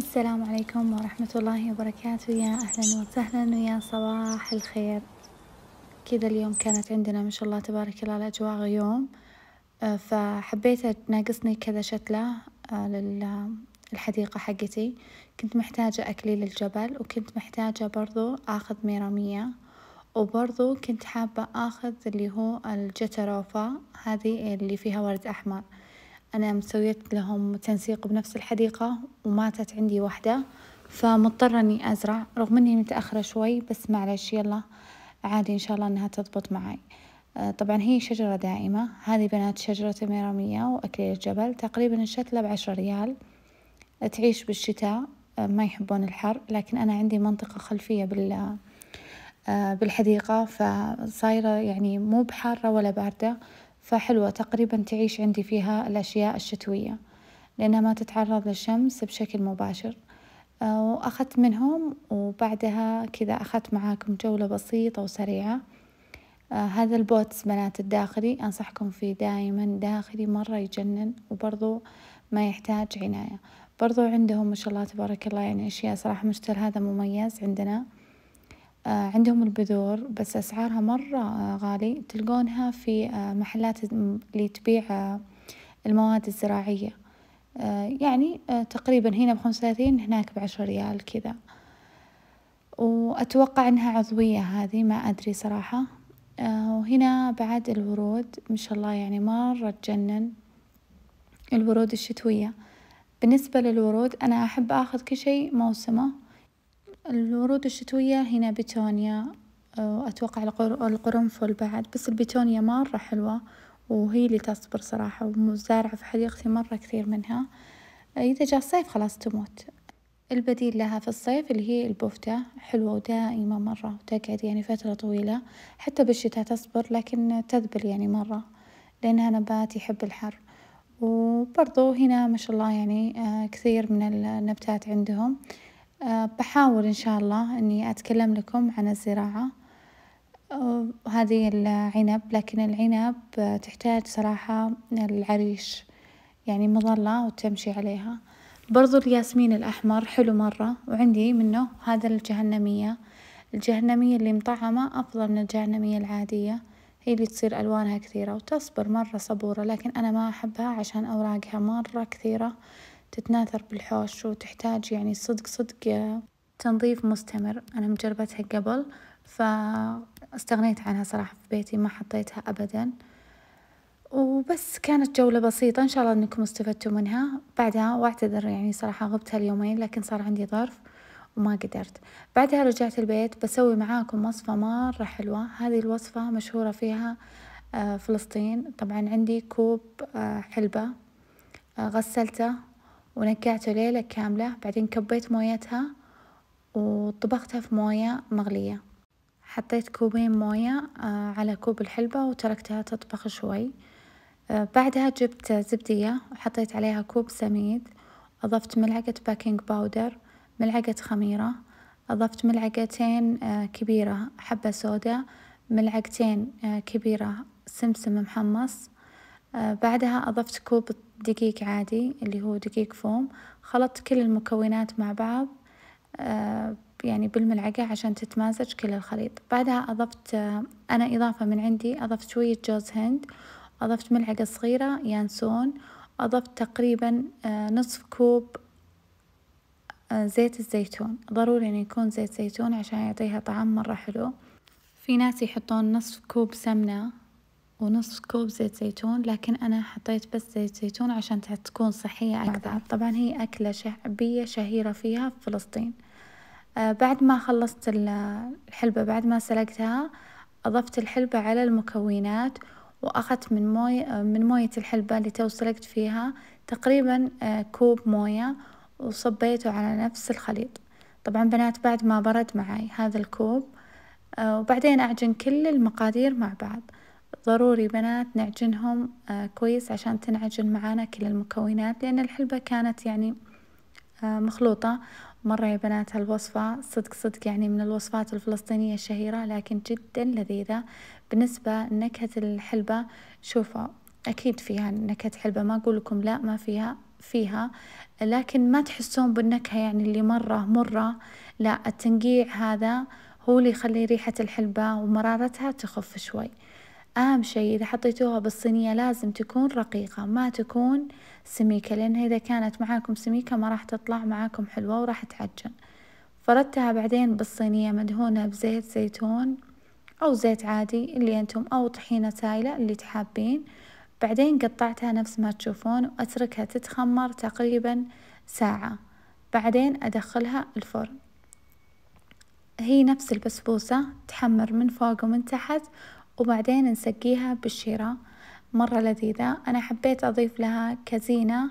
السلام عليكم ورحمة الله وبركاته. يا أهلا وسهلا ويا صباح الخير. كذا اليوم كانت عندنا ما شاء الله تبارك الله الأجواء غيوم آه، فحبيت ناقصني كذا شتلة آه، للحديقة حقتي. كنت محتاجة أكليل الجبل وكنت محتاجة برضو أخذ ميرامية وبرضو كنت حابة أخذ اللي هو الجتروفا هذه اللي فيها ورد أحمر. أنا مسويت لهم تنسيق بنفس الحديقة وماتت عندي واحدة فمضطرة إني أزرع رغم إني متأخرة شوي بس معلش يلا عادي إن شاء الله إنها تضبط معي. آه، طبعا هي شجرة دائمة. هذه بنات شجرة ميرامية وأكليل الجبل تقريبا الشتلة بعشرة ريال. تعيش بالشتاء آه، ما يحبون الحر لكن أنا عندي منطقة خلفية بال آه، بالحديقة فصايرة يعني مو بحارة ولا باردة. فحلوة تقريبا تعيش عندي فيها الأشياء الشتوية لأنها ما تتعرض للشمس بشكل مباشر. آه، وأخذت منهم وبعدها كذا أخذت معاكم جولة بسيطة وسريعة. آه، هذا البوتس بنات الداخلي أنصحكم فيه دائما داخلي مرة يجنن وبرضو ما يحتاج عناية. برضو عندهم ما شاء الله تبارك الله يعني أشياء صراحة مشتل هذا مميز عندنا. عندهم البذور بس أسعارها مرة آه، غالي. تلقونها في آه، محلات اللي تبيع المواد الزراعية. يعني تقريبا هنا بخمسة وثلاثين هناك بعشرة ريال كذا. وأتوقع إنها عضوية هذه ما أدري صراحة. وهنا بعد الورود ما شاء الله يعني مرة تجنن. الورود الشتوية. بالنسبة للورود أنا أحب أخذ كل شيء موسمه. الورود الشتوية هنا بيتونيا وأتوقع القرنفل بعد بس البيتونيا مرة حلوة وهي اللي تصبر صراحة وزارعة في حديقتي مرة كثير منها. إذا جاء الصيف خلاص تموت. البديل لها في الصيف اللي هي البوفتة حلوة ودائمة مرة وتقعد يعني فترة طويلة حتى بالشتاء تصبر لكن تذبل يعني مرة لأنها نبات يحب الحر. وبرضو هنا ما شاء الله يعني آه، كثير من النبتات عندهم. آه، بحاول إن شاء الله إني أتكلم لكم عن الزراعة. وهذه العنب لكن العنب تحتاج صراحة العريش يعني مظلة وتمشي عليها. برضو الياسمين الأحمر حلو مرة وعندي منه هذا الجهنمية. الجهنمية اللي مطعمة أفضل من الجهنمية العادية. هي اللي تصير ألوانها كثيرة وتصبر مرة صبورة لكن أنا ما أحبها عشان أوراقها مرة كثيرة. تتناثر بالحوش وتحتاج يعني صدق صدق تنظيف مستمر. أنا مجربتها قبل فاستغنيت عنها صراحة في بيتي ما حطيتها أبدا. وبس كانت جولة بسيطة إن شاء الله أنكم استفدتوا منها. بعدها وأعتذر يعني صراحة غبت هاليومين لكن صار عندي ظرف وما قدرت. بعدها رجعت البيت بسوي معاكم وصفة مرة حلوة. هذه الوصفة مشهورة فيها آه، فلسطين. طبعا عندي كوب آه، حلبة آه، غسلته. ونقعته ليلة كاملة بعدين كبيت مويتها وطبختها في موية مغلية. حطيت كوبين موية آه، على كوب الحلبة وتركتها تطبخ شوي. آه، بعدها جبت زبدية وحطيت عليها كوب سميد. أضفت ملعقة baking powder ملعقة خميرة. أضفت ملعقتين آه، كبيرة حبة سودا ملعقتين كبيرة سمسم محمص. بعدها أضفت كوب دقيق عادي اللي هو دقيق فوم. خلطت كل المكونات مع بعض آه، يعني بالملعقة عشان تتمازج كل الخليط. بعدها أضفت آه، أنا إضافة من عندي أضفت شوية جوز هند أضفت ملعقة صغيرة يانسون أضفت تقريبا آه، نصف كوب زيت الزيتون. ضروري إنه يكون زيت زيتون عشان يعطيها طعم مرة حلو. في ناس يحطون نصف كوب سمنة ونص كوب زيت زيتون لكن أنا حطيت بس زيت زيتون عشان تكون صحية أكثر. طبعا هي أكلة شعبية شهيرة فيها في فلسطين. آه بعد ما خلصت الحلبة بعد ما سلقتها أضفت الحلبة على المكونات وأخذت من موية من موية الحلبة اللي تو سلقت فيها تقريبا آه كوب موية وصبيته على نفس الخليط. طبعا بنات بعد ما برد معي هذا الكوب آه وبعدين أعجن كل المقادير مع بعض. ضروري بنات نعجنهم آه كويس عشان تنعجن معانا كل المكونات لأن الحلبة كانت يعني آه مخلوطة. مرة يا بنات هالوصفة صدق صدق يعني من الوصفات الفلسطينية الشهيرة لكن جدا لذيذة. بالنسبة لنكهة الحلبة شوفوا أكيد فيها نكهة حلبة ما أقول لكم لا ما فيها فيها. لكن ما تحسون بالنكهة يعني اللي مرة مرة. لا التنقيع هذا هو اللي يخلي ريحة الحلبة ومرارتها تخف شوي. أهم شي إذا حطيتوها بالصينية لازم تكون رقيقة ما تكون سميكة لأن إذا كانت معاكم سميكة ما راح تطلع معاكم حلوة وراح تعجن. فردتها بعدين بالصينية مدهونة بزيت زيتون أو زيت عادي اللي أنتم أو طحينة سايلة اللي تحابين. بعدين قطعتها نفس ما تشوفون وأتركها تتخمر تقريبا ساعة. بعدين أدخلها الفرن. هي نفس البسبوسة تحمر من فوق ومن تحت وبعدين نسقيها بالشيرة مرة لذيذة. أنا حبيت أضيف لها كزينة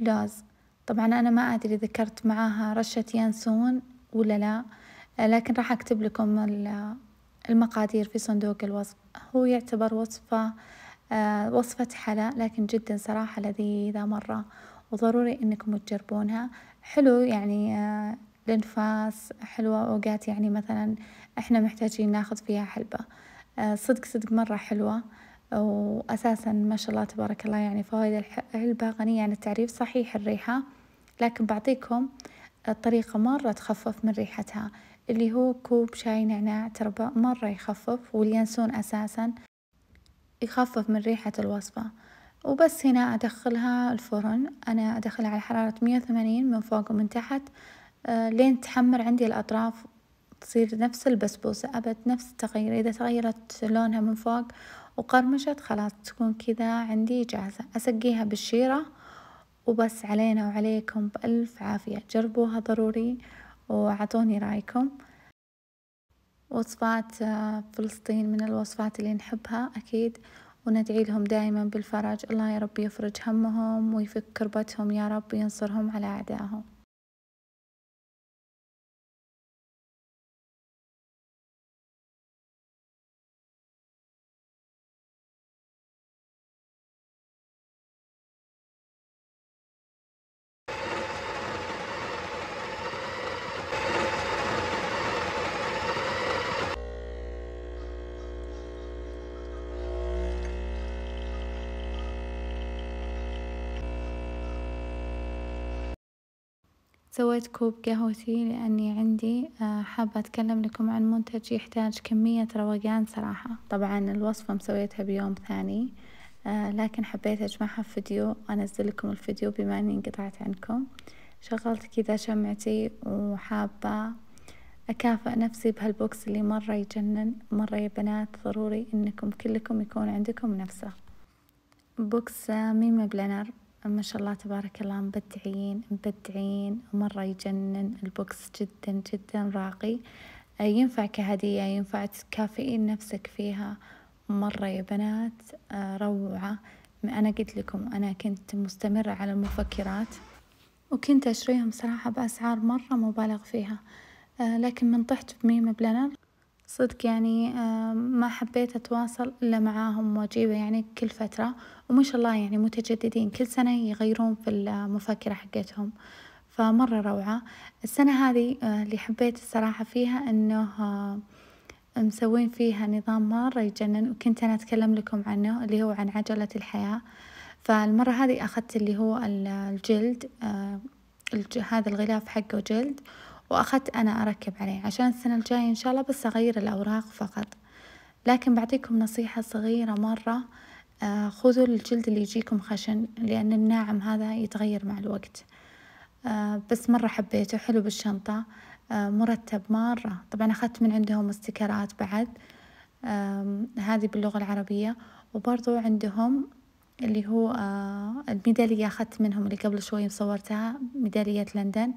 لوز. طبعا أنا ما أدري ذكرت معاها رشة يانسون ولا لا لكن راح أكتب لكم المقادير في صندوق الوصف. هو يعتبر وصفة آه، وصفة حلا لكن جدا صراحة لذيذة مرة وضروري إنكم تجربونها. حلو يعني آه، الأنفاس حلوة أوقات يعني مثلا إحنا محتاجين ناخذ فيها حلبة. آه، صدق صدق مرة حلوة. وأساسا ما شاء الله تبارك الله يعني فوائد الحلبة غنية عن التعريف صحيح الريحة. لكن بعطيكم طريقة مرة تخفف من ريحتها اللي هو كوب شاي نعناع ترى مرة يخفف واليانسون أساسا يخفف من ريحة الوصفة. وبس هنا أدخلها الفرن. أنا أدخلها على حرارة مية وثمانين من فوق ومن تحت. آه، لين تحمر عندي الأطراف. تصير نفس البسبوسة أبد نفس التغير إذا تغيرت لونها من فوق وقرمشت خلاص تكون كذا عندي جاهزة أسقيها بالشيرة وبس علينا وعليكم بألف عافية. جربوها ضروري وعطوني رأيكم. وصفات آه، فلسطين من الوصفات اللي نحبها أكيد. وندعي لهم دائما بالفرج. الله يا رب يفرج همهم ويفك كربتهم يا رب وينصرهم على أعدائهم. سويت كوب قهوتي لأني عندي آه، حابة أتكلم لكم عن منتج يحتاج كمية روقان صراحة. طبعا الوصفة مسويتها بيوم ثاني آه، لكن حبيت أجمعها في فيديو أنزل لكم الفيديو بما أني انقطعت عنكم. شغلت كذا شمعتي وحابة أكافئ نفسي بهال box اللي مرة يجنن مرة يا بنات ضروري إنكم كلكم يكون عندكم نفسه. box آه، ميمي planner ما شاء الله تبارك الله مبدعين مبدعين مرة يجنن ال box جدا جدا راقي. ينفع كهدية ينفع تكافئين نفسك فيها. مرة يا بنات روعة. أنا قلت لكم أنا كنت مستمرة على المفكرات وكنت أشتريهم صراحة بأسعار مرة مبالغ فيها. لكن من طحت بميم planner صدق يعني ما حبيت أتواصل إلا معاهم وأجيبه يعني كل فترة. وما شاء الله يعني متجددين كل سنة يغيرون في المفكرة حقتهم. فمرة روعة. السنة هذه آه، اللي حبيت الصراحة فيها إنه آه، مسوين فيها نظام مرة يجنن وكنت أنا أتكلم لكم عنه اللي هو عن عجلة الحياة. فالمرة هذه أخذت اللي هو الجلد آه، هذا الغلاف حقه جلد. وأخذت أنا أركب عليه. عشان السنة الجاية إن شاء الله بس أغير الأوراق فقط. لكن بعطيكم نصيحة صغيرة مرة آه خذوا الجلد اللي يجيكم خشن لأن الناعم هذا يتغير مع الوقت. آه بس مرة حبيته حلو بالشنطة. آه مرتب مرة. طبعا أخذت من عندهم استيكرات بعد. هذه باللغة العربية. وبرضو عندهم اللي هو الميدالية أخذت منهم اللي قبل شوي مصورتها ميدالية لندن.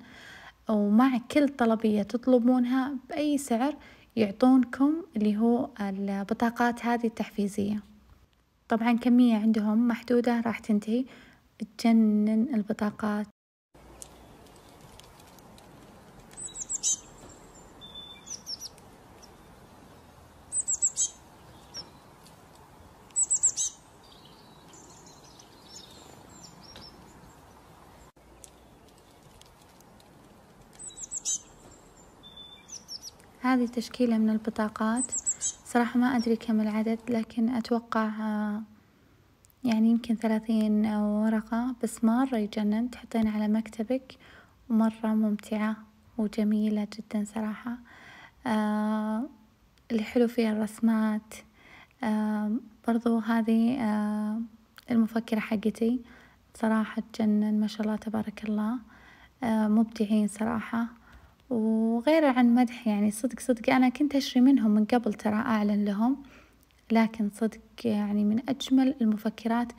ومع كل طلبية تطلبونها بأي سعر يعطونكم اللي هو البطاقات هذه التحفيزية. طبعا كمية عندهم محدودة راح تنتهي تجنن البطاقات. هذه تشكيلة من البطاقات. صراحة ما أدري كم العدد لكن أتوقع يعني يمكن ثلاثين ورقة. بس مرة يجنن تحطين على مكتبك ومرة ممتعة وجميلة جدا صراحة. آه الحلو فيها الرسمات. آه برضو هذه آه المفكرة حقتي. صراحة تجنن ما شاء الله تبارك الله. آه مبدعين صراحة. وغير عن مدح يعني صدق صدق أنا كنت أشتري منهم من قبل ترى أعلن لهم لكن صدق يعني من أجمل المفكرات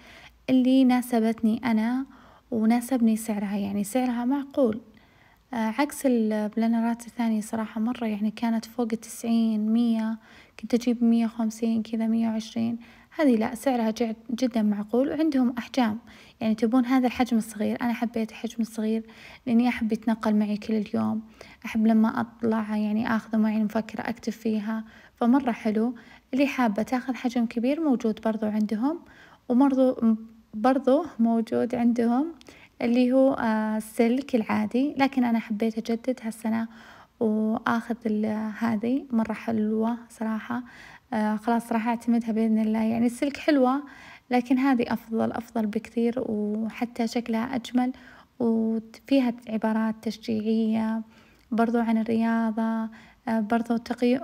اللي ناسبتني أنا وناسبني سعرها يعني سعرها معقول. آه عكس البلانرات الثانية صراحة مرة يعني كانت فوق التسعين مية كنت أجيب مية وخمسين كذا مية وعشرين هذه لا سعرها جدا معقول وعندهم أحجام. يعني تبون هذا الحجم الصغير. أنا حبيت الحجم الصغير لأني أحب يتنقل معي كل اليوم. أحب لما أطلع يعني أخذه معي المفكرة أكتب فيها. فمرة حلو. اللي حابة تأخذ حجم كبير موجود برضو عندهم وبرضو برضو موجود عندهم اللي هو السلك العادي. لكن أنا حبيت أجدد هالسنة وآخذ هذه مرة حلوة صراحة. آه خلاص راح أعتمدها بإذن الله. يعني السلك حلوة لكن هذه أفضل أفضل بكثير وحتى شكلها أجمل وفيها عبارات تشجيعية برضو عن الرياضة آه برضو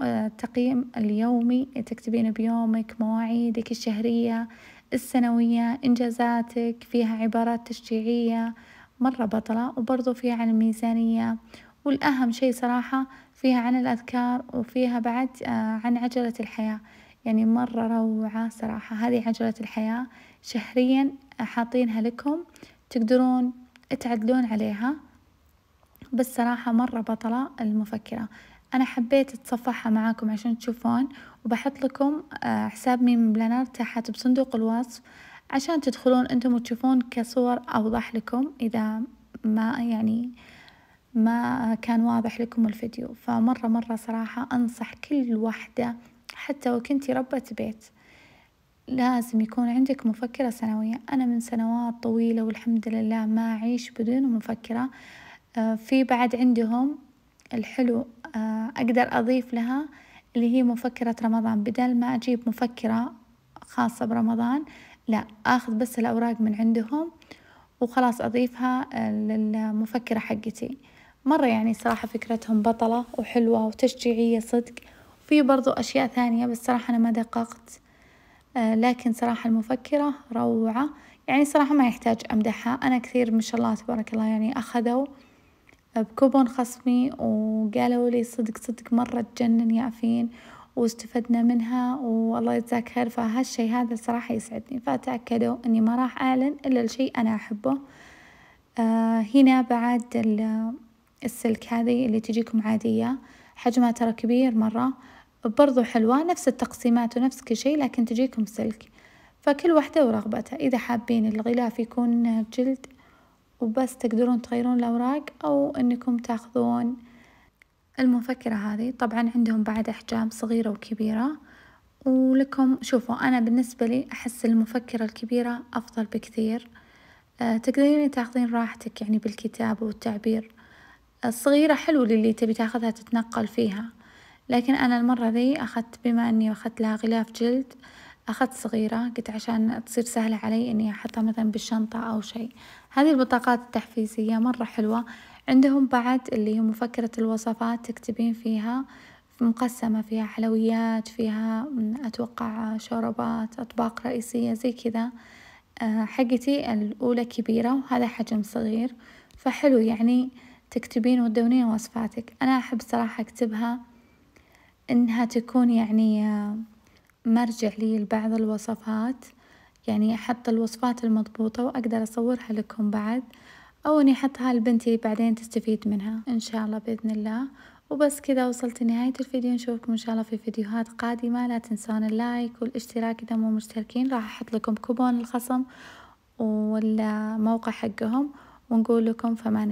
التقييم اليومي تكتبين بيومك مواعيدك الشهرية السنوية إنجازاتك فيها عبارات تشجيعية مرة بطلة وبرضو فيها عن الميزانية. والأهم شي صراحة فيها عن الأذكار وفيها بعد عن عجلة الحياة. يعني مرة روعة صراحة. هذه عجلة الحياة. شهريا حاطينها لكم. تقدرون تعدلون عليها. بس صراحة مرة بطلة المفكرة. أنا حبيت أتصفحها معاكم عشان تشوفون. وبحط لكم حساب ميم بلانر تحت بصندوق الوصف عشان تدخلون أنتم وتشوفون كصور أوضح لكم إذا ما يعني ما كان واضح لكم الفيديو. فمرة مرة صراحة أنصح كل واحدة حتى وكنتي ربة بيت. لازم يكون عندك مفكرة سنوية. أنا من سنوات طويلة والحمد لله ما أعيش بدون مفكرة. في بعد عندهم الحلو أقدر أضيف لها اللي هي مفكرة رمضان. بدل ما أجيب مفكرة خاصة برمضان لا أخذ بس الأوراق من عندهم وخلاص أضيفها للمفكرة حقتي. مرة يعني صراحة فكرتهم بطلة وحلوة وتشجيعية صدق. في برضو أشياء ثانية بس صراحة أنا ما دققت. آه لكن صراحة المفكرة روعة. يعني صراحة ما يحتاج أمدحها. أنا كثير ما شاء الله تبارك الله يعني أخذوا بكوبون خصمي وقالوا لي صدق صدق مرة تجنن يافين واستفدنا منها والله يجزاك خير. فهالشي هذا صراحة يسعدني. فتأكدوا إني ما راح أعلن إلا الشيء أنا أحبه. آه هنا بعد السلك هذه اللي تجيكم عادية. حجمها ترى كبير مرة. برضو حلوة نفس التقسيمات ونفس كل شيء لكن تجيكم سلك. فكل واحدة ورغبتها. إذا حابين الغلاف يكون جلد وبس تقدرون تغيرون الأوراق أو إنكم تاخذون المفكرة هذه. طبعا عندهم بعد أحجام صغيرة وكبيرة. ولكم شوفوا أنا بالنسبة لي أحس المفكرة الكبيرة أفضل بكثير. أه تقدرين تاخذين راحتك يعني بالكتابة والتعبير. الصغيرة حلو للي تبي تاخذها تتنقل فيها. لكن أنا المرة ذي أخذت بما إني أخذت لها غلاف جلد أخذت صغيرة قلت عشان تصير سهلة علي إني أحطها مثلا بالشنطة أو شيء. هذه البطاقات التحفيزية مرة حلوة. عندهم بعد اللي هي مفكرة الوصفات تكتبين فيها مقسمة فيها حلويات فيها أتوقع شوربات أطباق رئيسية زي كذا. حقتي الأولى كبيرة وهذا حجم صغير. فحلو يعني تكتبين وتدونين وصفاتك. أنا أحب صراحة أكتبها إنها تكون يعني مرجع لي لبعض الوصفات. يعني أحط الوصفات المضبوطة وأقدر أصورها لكم بعد أو إني أحطها لبنتي بعدين تستفيد منها إن شاء الله بإذن الله. وبس كذا وصلت لنهاية الفيديو. نشوفكم إن شاء الله في فيديوهات قادمة. لا تنسون ال like والاشتراك إذا مو مشتركين. راح أحط لكم كوبون الخصم والموقع حقهم ونقول لكم فمان